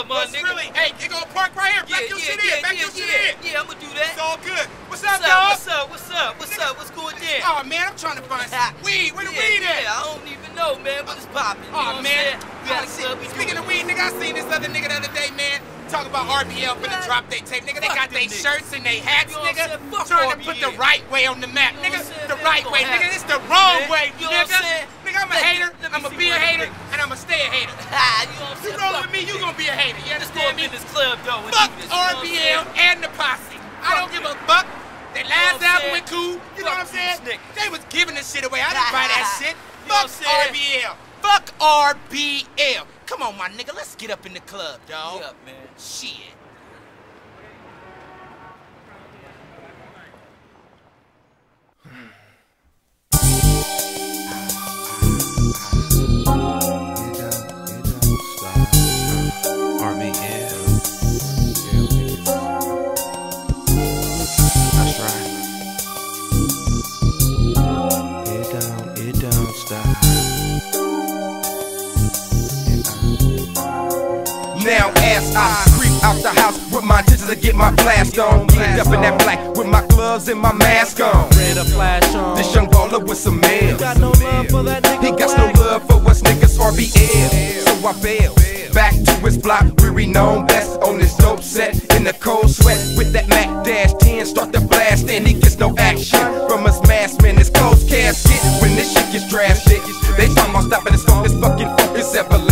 up, my What's nigga? really? Hey, you gonna park right here. Back Yeah, your yeah, shit yeah, in. Back yeah, your shit yeah. in. Yeah, I'm gonna do that. It's all good. What's up, dog? What's up? What's up? What's up? What's going oh, down? Oh man, I'm trying to find some weed. Where the yeah, weed at? yeah, I don't even know, man, but it's popping. You oh, know Oh man, I'm saying? We Oh, got a see, club, we speaking of weed, nigga, I seen this other nigga the other day, man. Talk about RBL for the drop they tape, nigga. They got niggas. shirts and they hats, You know what I'm nigga. Trying to put the right way on the map, nigga. what I'm saying, The right way, nigga. It's the wrong way, you know what I'm nigga. Fuck do this, you know what I'm RBL and the posse. I don't give a fuck. Know last album went cool. You know what I'm saying? They was giving this shit away. I didn't buy that shit. Fuck RBL. Fuck RBL. Come on, my nigga. Let's get up in the club, dog. Up, man. Shit. Now as I creep out the house with my intentions to get my blast on Get up in that black with my gloves and my mask on. Red a flash on. This young baller with some mail. Got no love for that nigga. He got no love for us niggas RBL So I bail. Back to his block where he known best On this dope set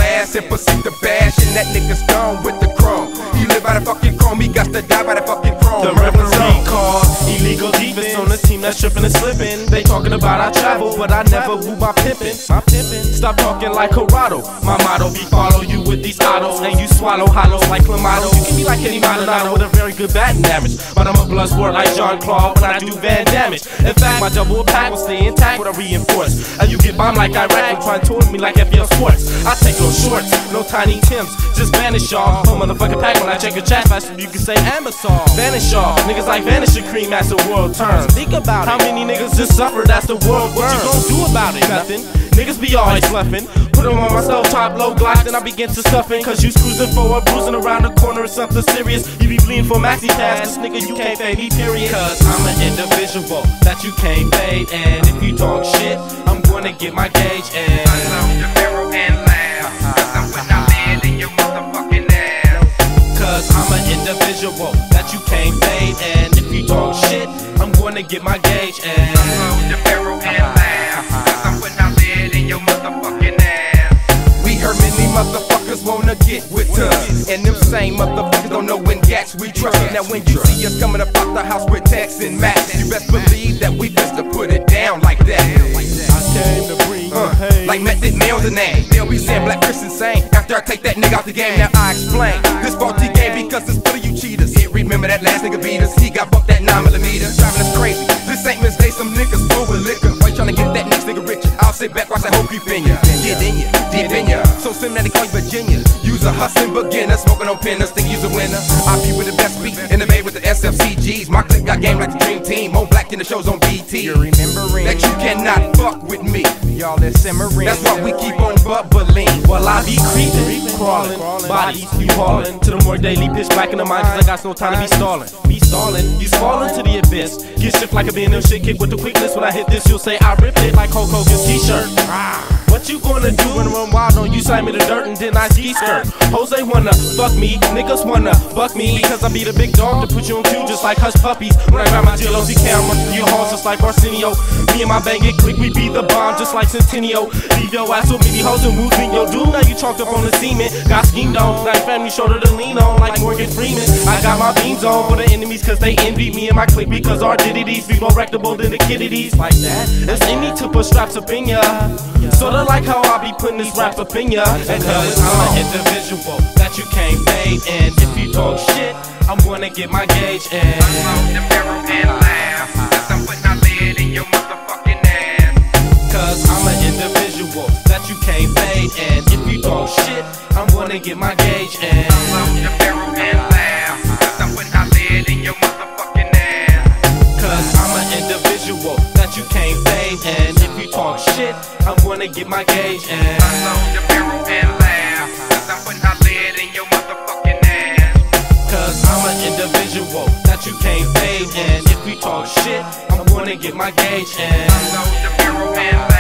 is everlasting Proceed to bash. And that nigga's gone with the chrome. He live by the fucking chrome. He got to die by the fucking chrome. The illegal defense on the that's tripping and slipping. They talking about I travel, but I never move my pimpin'. My pimpin'. Stop talking like Corrado. My motto be follow you with these autos, and you swallow hollows like Clamato. You can be like Candy Maldonado with a very good batting average, but I'm a blood sport like Jean Claude when I do van damage. In fact, my double pack will stay intact with a reinforce. And uh, you get bombed like Iraq, trying to me like FL Sports. I take no shorts, no tiny Tims, just vanish y'all. Whole motherfucking pack when I check your chat faster, you can say Amazon. Vanish y'all, niggas like vanishing cream as the world turns. Think about it. How many niggas just suffer? That's the world. What you gon' do about it? Nothing. Niggas be always bluffing. Put 'em on my stove top, low glock, then I begin to stuffing. Cause you cruising for a bruising around the corner or something serious. You be bleeding for maxi pass. This nigga, you can't fade me, period. Cause I'm an individual that you can't fade. And if you talk shit, I'm gonna get my gauge and. I the barrel and laugh. Cause I'm what I in your motherfucking ass. Cause I'm an individual that you can't I'm gonna get my gauge and. We heard many motherfuckers wanna get with us. And them same motherfuckers don't know when gats we trust. Now when you see us coming up out the house with Tex and Max, you best believe that we just to put it down like that. I came to bring Uh, pain. like Method Mail's the name. They'll be saying Black Christian sane after I take that nigga out the game. Now I explain this faulty game because it's full of you cheaters. Remember that last nigga beat us? He got bumped that 9 millimeter, driving us crazy. This ain't Miss Day, some niggas full with liquor. Why you trying to get that next nigga rich? I'll sit back, watch that whole creep in ya. Get in ya, deep in ya. So sim that they call you Virginia. Use a hustling beginner, smoking on pinners, think you's a winner. I be with the best beat, innovate with the SFCGs. My clique got game like the Dream Team. More black than the shows on BET. You're remembering that you cannot fuck with me. Y'all is simmering. That's why we keep on bubbling. While I be creeping, crawling, bodies you hauling to the more daily pitch black in the mind, cause I got no time to be stalling. Be stalling, you falling to the abyss. Get shift like a B&M shit kick with the quickness. When I hit this, you'll say I ripped it like Hulk Hogan's t-shirt. Ah. What you gonna do when I run wild on you? Slide me the dirt and then I ski skirt. Jose wanna fuck me, niggas wanna fuck me because I be the big dog to put you on cue just like hush puppies. When I grab my Glock camera, you halls just like Arsenio. Me and my bang get click, we be the bomb just like Centennial. Leave your ass with many hoes and moves in your doom. Now you chalked up on the semen, got schemed on. Your family shoulder to lean on like Morgan Freeman. I got my beams on for the enemies cause they envy me and my clique because our diddities be more rectable than the kiddities. Like that, it's in me to put straps up in ya. Sorta like how I be putting this rap up in ya. And cause I'm an individual that you can't fade. And if you talk shit, I'm gonna get my gauge and. Cause I'm an individual that you can't fade. And if you talk shit, I'm gonna get my gauge and. Cause I'm an individual that you can't pay, And if you talk shit, I'm gonna get my gauge in. I unload the barrel and laugh. Cause I'm putting my lead in your motherfucking ass. Cause I'm an individual that you can't pay, And if you talk shit, I'm gonna get my gauge and unload the barrel and laugh.